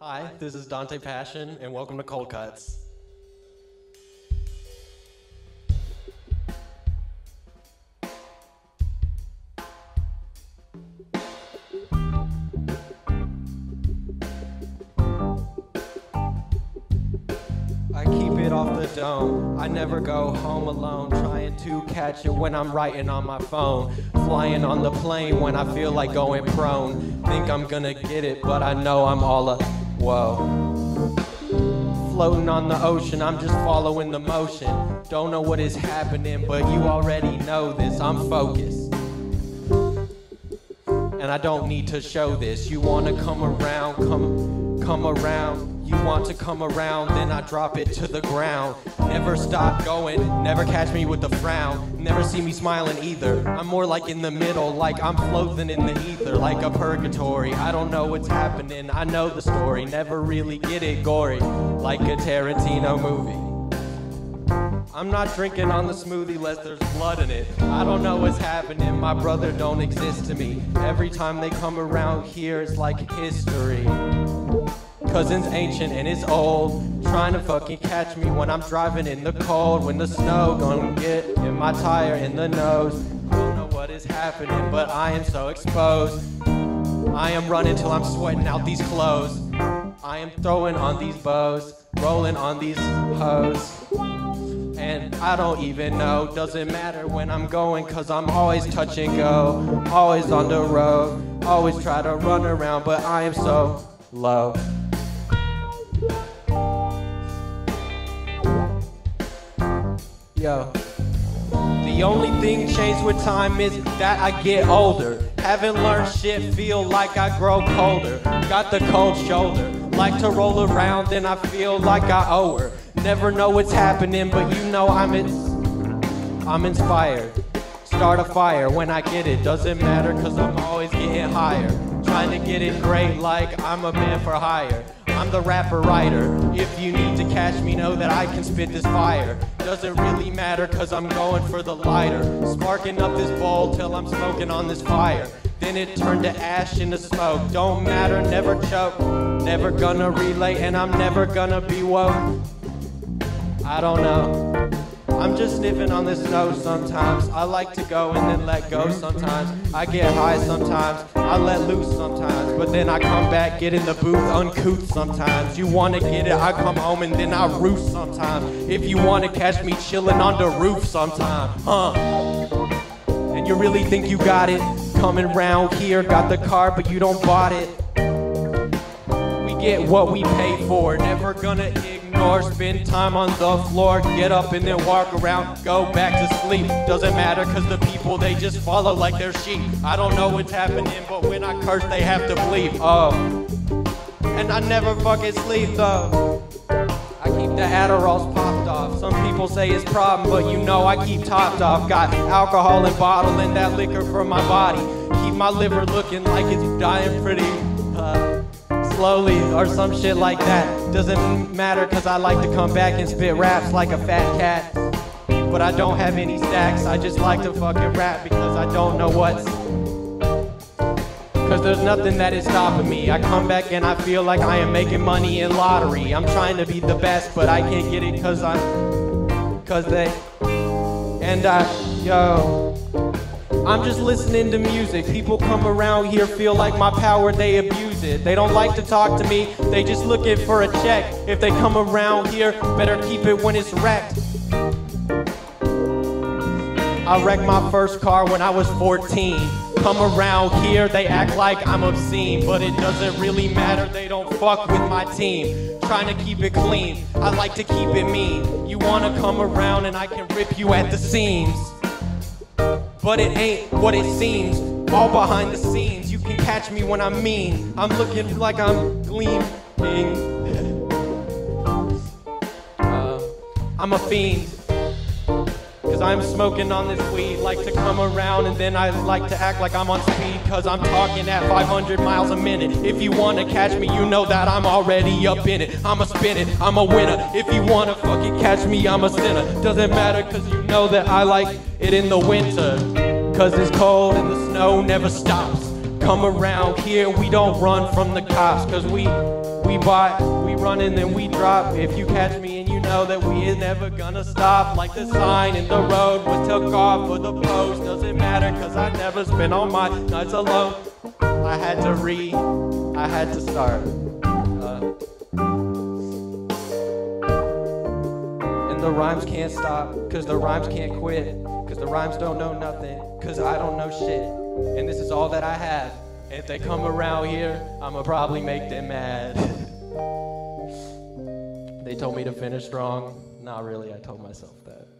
Hi, this is Dante Passion, and welcome to Cold Cuts. I keep it off the dome. I never go home alone, trying to catch it when I'm writing on my phone. Flying on the plane when I feel like going prone. Think I'm gonna get it, but I know I'm all a whoa. Floating on the ocean, I'm just following the motion. Don't know what is happening, but you already know this. I'm focused. And I don't need to show this. You wanna come around, come come around. You want to come around, then I drop it to the ground. Never stop going, never catch me with a frown. Never see me smiling either. I'm more like in the middle, like I'm floating in the ether, like a purgatory. I don't know what's happening, I know the story. Never really get it gory, like a Tarantino movie. I'm not drinking on the smoothie unless there's blood in it. I don't know what's happening, my brother don't exist to me. Every time they come around here, it's like history. Cousin's ancient and it's old. Trying to fucking catch me when I'm driving in the cold. When the snow gonna get in my tire in the nose. Don't know what is happening, but I am so exposed. I am running till I'm sweating out these clothes. I am throwing on these bows, rolling on these hoes. And I don't even know, doesn't matter when I'm going, cause I'm always touch and go, always on the road, always try to run around, but I am so low. Yo. The only thing changed with time is that I get older. Haven't learned shit, feel like I grow colder. Got the cold shoulder. Like to roll around, then I feel like I owe her. Never know what's happening, but you know I'm in, I'm inspired. Start a fire when I get it, doesn't matter cause I'm always getting higher. Trying to get it great like I'm a man for hire. I'm the rapper writer. If you need to catch me, know that I can spit this fire. Doesn't really matter cause I'm going for the lighter. Sparking up this bowl till I'm smoking on this fire. Then it turned to ash into smoke. Don't matter, never choke. Never gonna relay and I'm never gonna be woke. I don't know. I'm just sniffing on this nose sometimes. I like to go and then let go sometimes. I get high sometimes. I let loose sometimes. But then I come back, get in the booth, uncouth sometimes. You wanna get it, I come home and then I roost sometimes. If you wanna catch me chilling on the roof sometime, huh? And you really think you got it? Coming round here, got the car, but you don't bought it. We get what we pay for, never gonna ignore. Spend time on the floor, get up and then walk around, go back to sleep. Doesn't matter cause the people they just follow like they're sheep. I don't know what's happening, but when I curse they have to bleep. Oh, and I never fucking sleep though. I keep the Adderalls popped off. Some people say it's problem, but you know I keep topped off. Got alcohol and bottle and that liquor for my body. Keep my liver looking like it's dying pretty uh, slowly or some shit like that. Doesn't matter cause I like to come back and spit raps like a fat cat. But I don't have any stacks. I just like to fucking rap because I don't know what's Cause there's nothing that is stopping me. I come back and I feel like I am making money in lottery. I'm trying to be the best, but I can't get it cause I'm. Cause they. And I. Yo. I'm just listening to music. People come around here, feel like my power, they abuse it. They don't like to talk to me, they just looking for a check. If they come around here, better keep it when it's wrecked. I wrecked my first car when I was 14. Come around here, they act like I'm obscene, but it doesn't really matter, they don't fuck with my team. Trying to keep it clean, I like to keep it mean. You wanna come around and I can rip you at the seams. But it ain't what it seems, all behind the scenes. You can catch me when I'm mean, I'm looking like I'm gleaming. Uh, I'm a fiend. Cause I'm smoking on this weed, like to come around and then I like to act like I'm on speed Cause I'm talking at 500 miles a minute. If you wanna catch me, you know that I'm already up in it. I'ma spin it, I'm a winner. If you wanna fucking catch me, I'm a sinner. Doesn't matter cause you know that I like it in the winter Cause it's cold and the snow never stops. Come around here, we don't run from the cops Cause we, we bought, we run and then we drop. If you catch me know that we ain't never gonna stop. Like the sign in the road was took off for the post. Doesn't matter cause I never spent all my nights alone. I had to read, I had to start. Uh, and the rhymes can't stop, cause the rhymes can't quit. Cause the rhymes don't know nothing, cause I don't know shit. And this is all that I have. If they come around here, I'ma probably make them mad. they told me to finish strong. Not really, I told myself that.